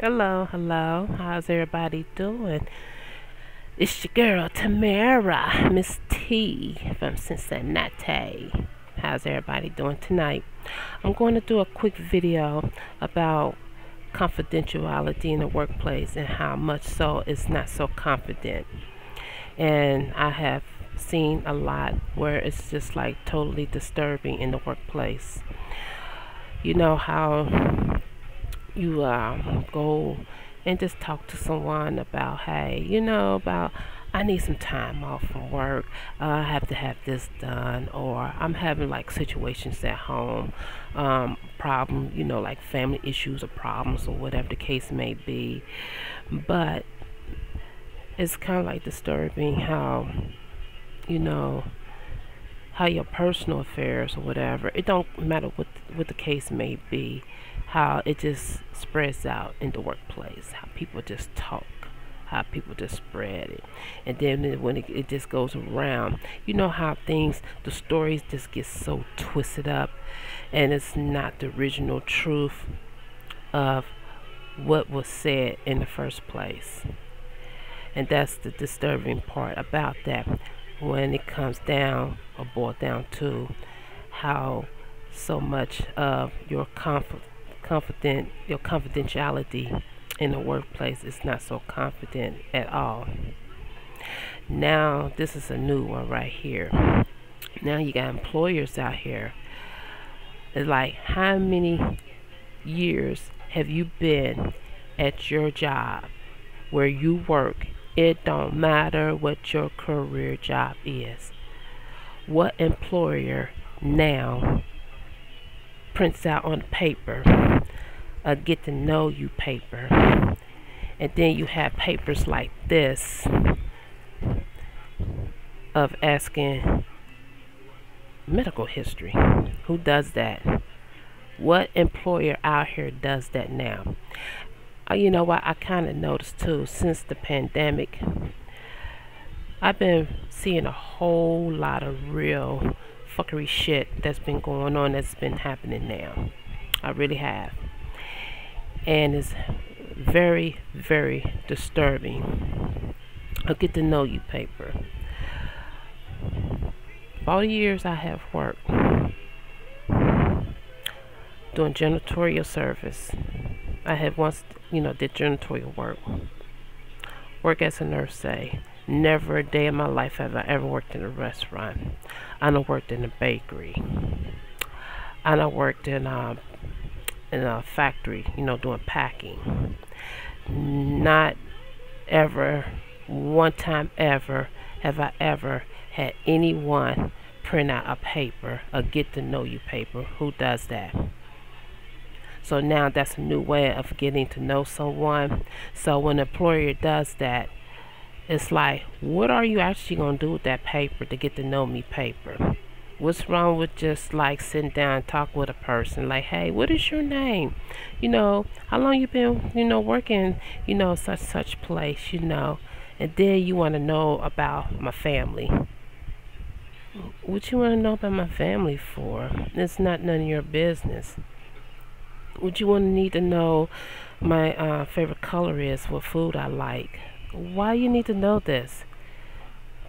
Hello, hello. How's everybody doing? It's your girl Tamara, Miss T from Cincinnati. How's everybody doing tonight? I'm going to do a quick video about confidentiality in the workplace and how much so it's not so confident. And I have seen a lot where it's just like totally disturbing in the workplace. You know how you uh, go and just talk to someone about, hey, you know, about I need some time off from work. Uh, I have to have this done, or I'm having like situations at home, um, problem, you know, like family issues or problems or whatever the case may be. But it's kind of like disturbing how, you know, how your personal affairs or whatever. It don't matter what what the case may be how it just spreads out in the workplace, how people just talk, how people just spread it. And then when it, it just goes around, you know how things, the stories just get so twisted up and it's not the original truth of what was said in the first place. And that's the disturbing part about that when it comes down or boiled down to how so much of your conflict confident your confidentiality in the workplace is not so confident at all. Now this is a new one right here. Now you got employers out here. It's like how many years have you been at your job where you work? It don't matter what your career job is. What employer now prints out on paper a get to know you paper. And then you have papers like this of asking medical history. Who does that? What employer out here does that now? Uh, you know what? I kind of noticed too since the pandemic I've been seeing a whole lot of real fuckery shit that's been going on that's been happening now. I really have. And it's very, very disturbing. I'll get to know you paper. all the years I have worked doing janitorial service, I had once, you know, did janitorial work. Work as a nurse, say. Never a day in my life have I ever worked in a restaurant. I done worked in a bakery. I worked in a, in a factory, you know, doing packing. Not ever, one time ever, have I ever had anyone print out a paper, a get to know you paper. Who does that? So now that's a new way of getting to know someone. So when an employer does that, it's like, what are you actually going to do with that paper to get to know me paper? What's wrong with just like sitting down and talk with a person? Like, hey, what is your name? You know, how long you been, you know, working, you know, such such place, you know, and then you want to know about my family. What you want to know about my family for? It's not none of your business. What you want to need to know my uh, favorite color is, what food I like why you need to know this?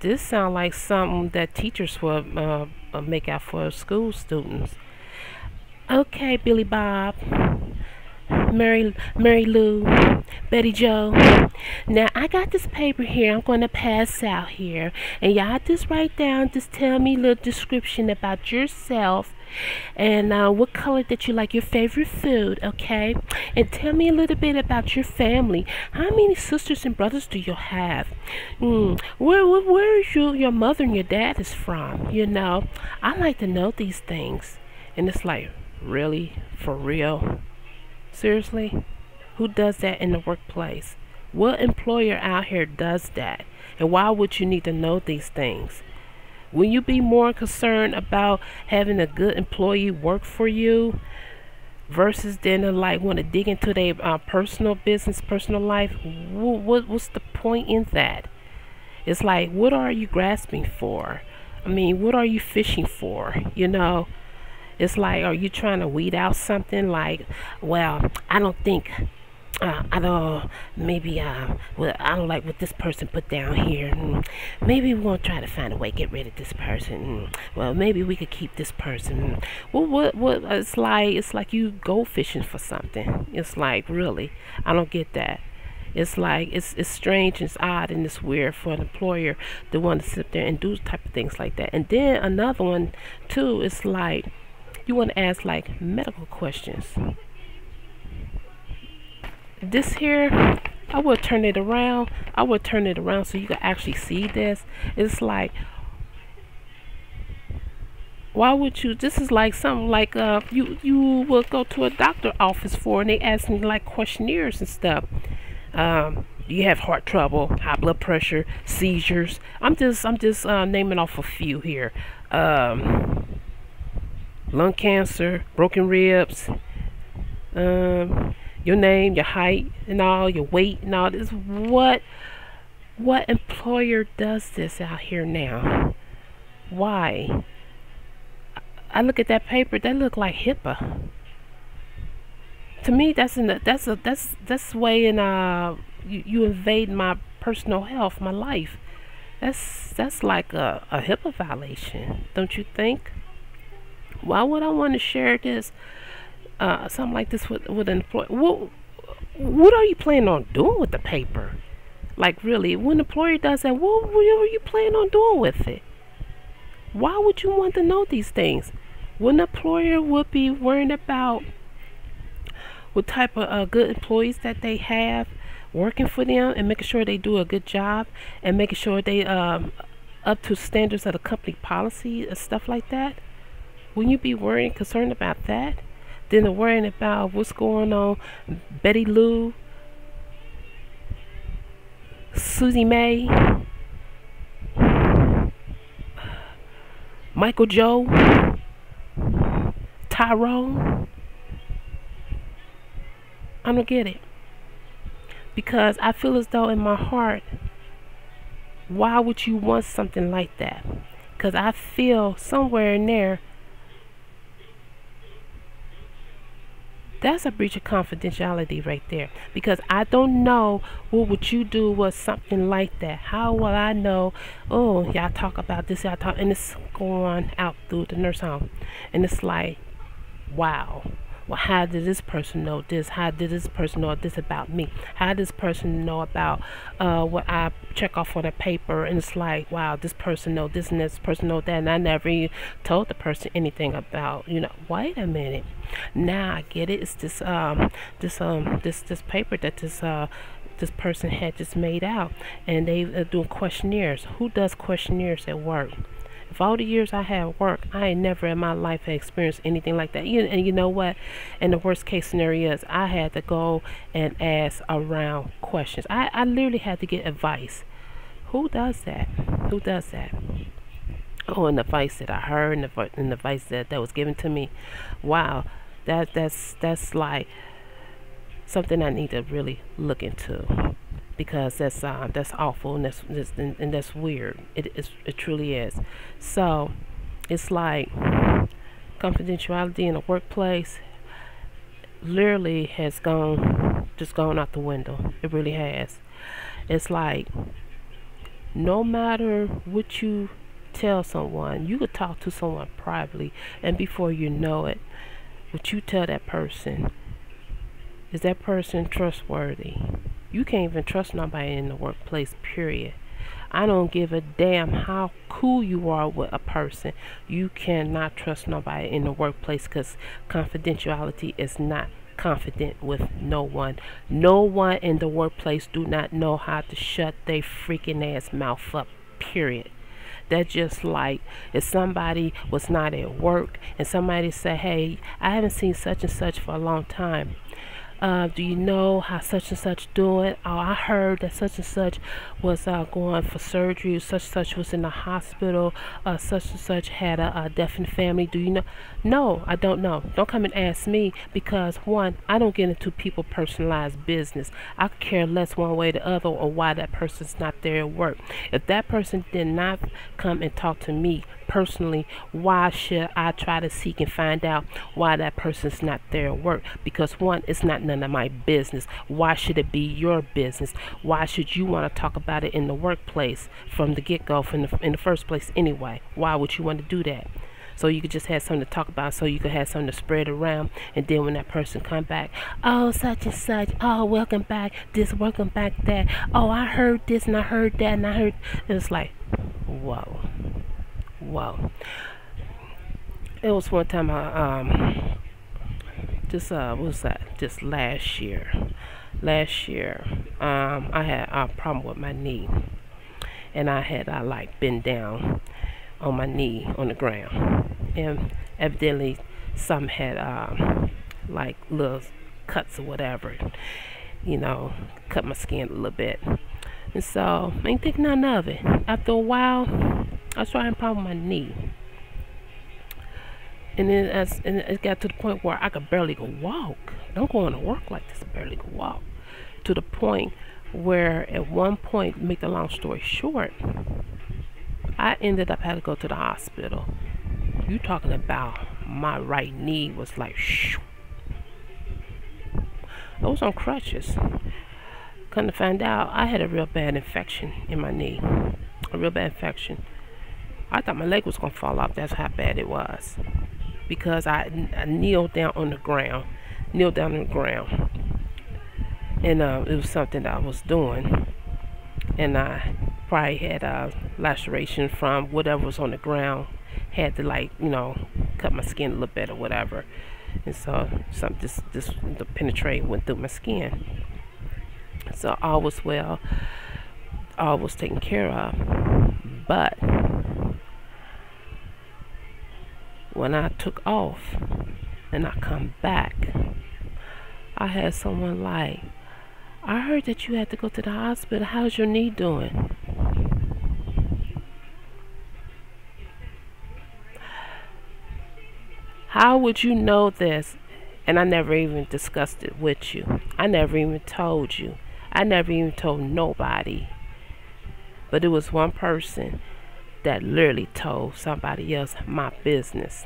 This sounds like something that teachers uh, uh, make out for school students. Okay, Billy Bob, Mary, Mary Lou, Betty Joe. Now I got this paper here. I'm going to pass out here, and y'all just write down. Just tell me a little description about yourself and uh, what color that you like your favorite food okay? And tell me a little bit about your family. How many sisters and brothers do you have? Mm, where, where, where is your, your mother and your dad is from you know? I like to know these things. And it's like really? For real seriously who does that in the workplace what employer out here does that and why would you need to know these things Will you be more concerned about having a good employee work for you versus then uh, like want to dig into their uh, personal business, personal life? What, what what's the point in that? It's like what are you grasping for? I mean, what are you fishing for? You know, it's like are you trying to weed out something like, well, I don't think uh, I don't maybe uh, well, I don't like what this person put down here. Mm, maybe we're gonna try to find a way to get rid of this person. Mm, well, maybe we could keep this person. Mm, well, what what it's like it's like you go fishing for something. It's like really, I don't get that. It's like it's it's strange and it's odd and it's weird for an employer to want to sit there and do type of things like that. And then another one too, it's like you want to ask like medical questions. This here I would turn it around. I would turn it around so you can actually see this. It's like why would you this is like something like uh you you will go to a doctor office for and they ask me like questionnaires and stuff. Um you have heart trouble high blood pressure seizures? I'm just i'm just uh, naming off a few here. Um lung cancer broken ribs um your name, your height, and all your weight and all this. What what employer does this out here now? Why? I look at that paper. That look like HIPAA. To me, that's the, that's a that's that's way in uh you, you invade my personal health, my life. That's that's like a, a HIPAA violation, don't you think? Why would I want to share this uh, something like this with, with an employee, what, what are you planning on doing with the paper? Like, really, when an employer does that, what, what are you planning on doing with it? Why would you want to know these things? When an employer would be worrying about what type of uh, good employees that they have working for them and making sure they do a good job and making sure they um, up to standards of the company policy and stuff like that? Wouldn't you be worrying, concerned about that? Then worrying about what's going on. Betty Lou, Susie May, Michael Joe, Tyrone. I don't get it. Because I feel as though in my heart, why would you want something like that? Because I feel somewhere in there that's a breach of confidentiality right there. Because I don't know what would you do with something like that. How will I know oh y'all talk about this y'all talk and it's going out through the nurse home. And it's like wow well, how did this person know this? How did this person know this about me? How did this person know about uh, what I check off on a paper? And it's like, wow, this person know this and this person know that, and I never even told the person anything about, you know. Wait a minute, now I get it. It's this um this um this this paper that this uh this person had just made out, and they are doing questionnaires. Who does questionnaires at work? If all the years I have worked, I ain't never in my life experienced anything like that. You, and you know what? And the worst case scenario is I had to go and ask around questions. I, I literally had to get advice. Who does that? Who does that? Oh, and the advice that I heard and the, and the advice that, that was given to me. Wow. That that's that's like something I need to really look into because that's uh, that's awful and that's, that's and, and, that's weird. It is it truly is. So it's like confidentiality in the workplace literally has gone just gone out the window. It really has. It's like no matter what you tell someone, you could talk to someone privately and before you know it, what you tell that person is that person trustworthy? You can't even trust nobody in the workplace, period. I don't give a damn how cool you are with a person. You cannot trust nobody in the workplace because confidentiality is not confident with no one. No one in the workplace do not know how to shut their freaking ass mouth up, period. That's just like if somebody was not at work and somebody said, hey, I haven't seen such and such for a long time uh, do you know how such and such doing? Oh, I heard that such and such was uh, going for surgery. Such and such was in the hospital. Uh, such and such had a, a deaf family. Do you know? No, I don't know. Don't come and ask me because one, I don't get into people personalized business. I care less one way or the other or why that person's not there at work. If that person did not come and talk to me personally, why should I try to seek and find out why that person's not there at work? Because one, it's not none of my business. Why should it be your business? Why should you want to talk about it in the workplace from the get go, from the, in the first place anyway? Why would you want to do that? so you could just have something to talk about so you could have something to spread around and then when that person come back oh such and such oh welcome back this welcome back that oh i heard this and i heard that and i heard it's like whoa whoa it was one time i um just uh what was that? Just last year. Last year um i had a problem with my knee. And i had i like been down on my knee on the ground. And evidently some had um, like little cuts or whatever you know cut my skin a little bit. And so I ain't think none of it. After a while I was trying to problem my knee and then as and it got to the point where I could barely go walk don't go to work like this barely go walk to the point where at one point make the long story short I ended up having to go to the hospital. You talking about my right knee was like shoo. I was on crutches. Come to find out, I had a real bad infection in my knee. A real bad infection. I thought my leg was going to fall off. That's how bad it was. Because I, I kneeled down on the ground. Kneeled down on the ground. And uh, it was something that I was doing. And I probably had a laceration from whatever was on the ground. Had to like, you know, cut my skin a little bit or whatever. And so some this this the penetrate went through my skin. So all was well, all was taken care of. But when I took off and I come back, I had someone like, I heard that you had to go to the hospital. How's your knee doing? How would you know this? And I never even discussed it with you. I never even told you. I never even told nobody. But it was one person that literally told somebody else my business.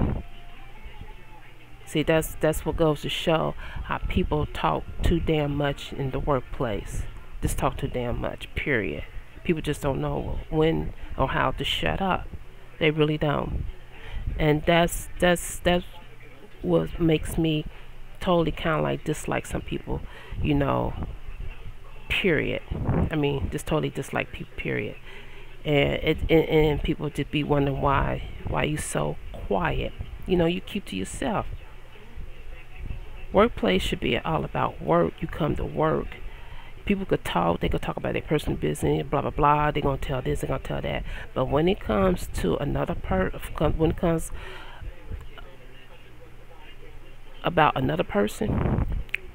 See, that's that's what goes to show how people talk too damn much in the workplace. Just talk too damn much, period. People just don't know when or how to shut up. They really don't and that's that's that's what makes me totally kind of like dislike some people you know period i mean just totally dislike people period and it and, and people just be wondering why why you so quiet you know you keep to yourself workplace should be all about work you come to work people could talk, they could talk about their personal business, blah blah blah. They're gonna tell this, they're gonna tell that. But when it comes to another part, when it comes about another person,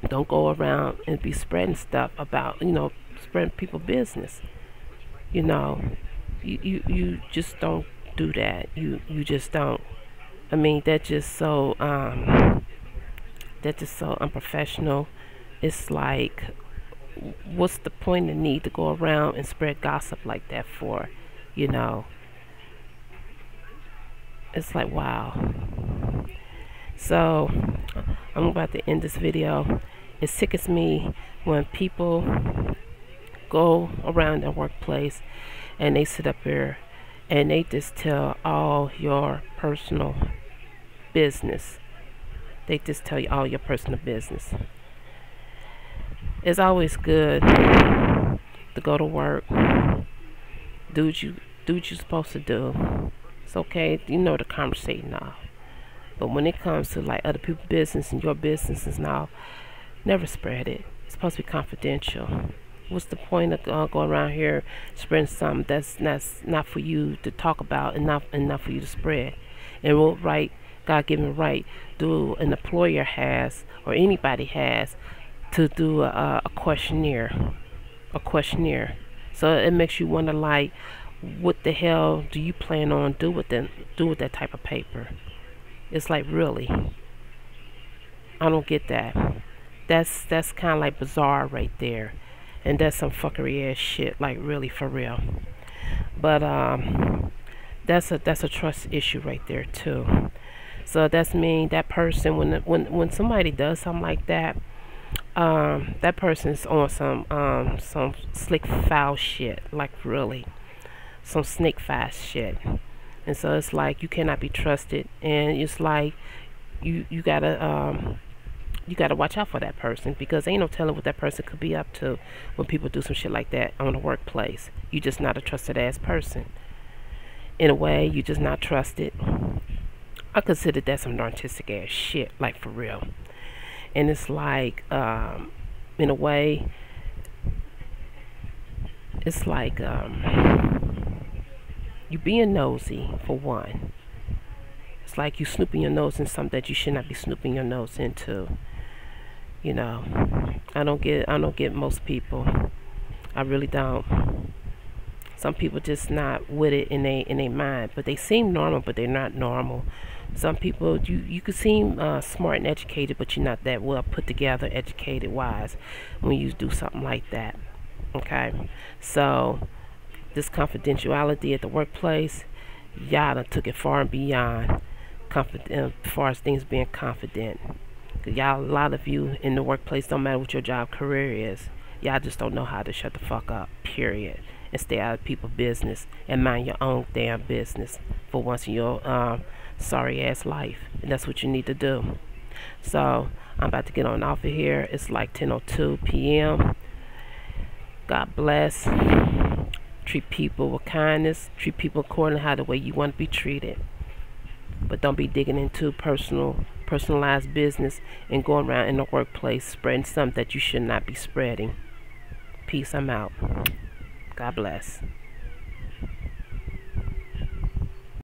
don't go around and be spreading stuff about you know spreading people business. You know, you you you just don't do that. You you just don't. I mean, that's just so um, that's just so unprofessional. It's like what's the point of need to go around and spread gossip like that for? You know, it's like, wow. So, I'm about to end this video. It sickens me when people go around their workplace and they sit up here and they just tell all your personal business. They just tell you all your personal business it's always good to go to work, do what you do what you're supposed to do. It's okay, you know the conversation now. But when it comes to like other people's business and your business is now, never spread it. It's supposed to be confidential. What's the point of uh, going around here spreading something that's that's not for you to talk about and not and not for you to spread? And what right, God given right, do an employer has or anybody has to do a, a questionnaire a questionnaire. So it makes you wonder like what the hell do you plan on do with that do with that type of paper? It's like really? I don't get that. That's that's kind of like bizarre right there and that's some fuckery ass shit like really for real but um that's a that's a trust issue right there too. So that's mean that person when when when somebody does something like that, um, that person's on some um some slick foul shit, like really, some snake fast shit. And so it's like you cannot be trusted, and it's like you you gotta um you gotta watch out for that person because ain't no telling what that person could be up to when people do some shit like that on the workplace. You just not a trusted ass person. In a way, you just not trusted. I consider that some narcissistic ass shit, like for real. And it's like, um, in a way, it's like um, you being nosy for one. It's like you snooping your nose in something that you should not be snooping your nose into. You know, I don't get I don't get most people. I really don't. Some people just not with it in a in their mind, but they seem normal, but they're not normal. Some people you you could seem uh, smart and educated, but you're not that well put together, educated wise, when you do something like that. Okay, so this confidentiality at the workplace, done took it far and beyond. Confident, uh, as far as things being confident y'all, a lot of you in the workplace, don't matter what your job career is, y'all just don't know how to shut the fuck up, period. And stay out of people's business and mind your own damn business for once in your um, sorry ass life. And that's what you need to do. So I'm about to get on off of here. It's like 10:02 p.m. God bless. Treat people with kindness. Treat people according to how the way you want to be treated. But don't be digging into personal personalized business and going around in the workplace spreading something that you should not be spreading. Peace, I'm out. God bless.